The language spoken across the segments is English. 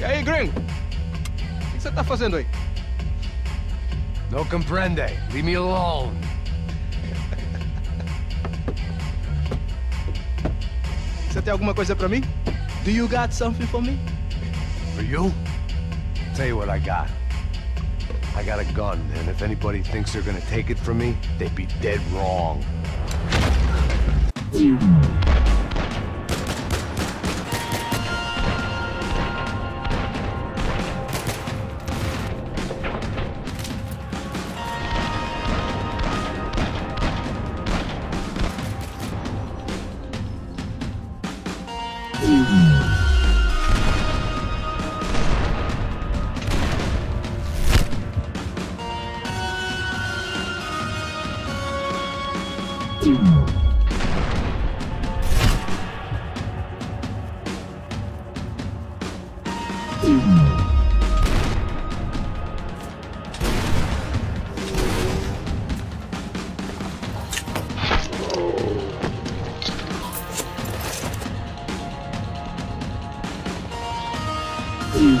E aí, gringo? O que você tá fazendo aí? No comprende. Leave me alone. Você tem alguma coisa pra mim? Do you got something for me? For you? Tell you what I got. I got a gun, and if anybody thinks they're gonna take it from me, they'd be dead wrong. Mm-hmm. Mm-hmm.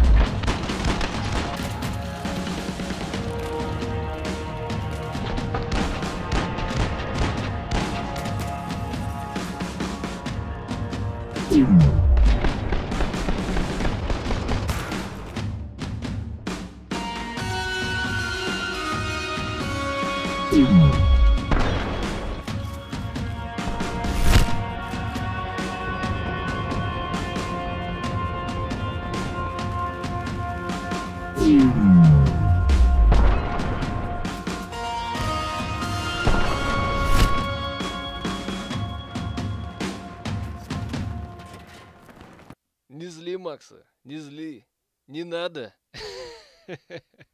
Не зли, Макса, не зли. Не надо.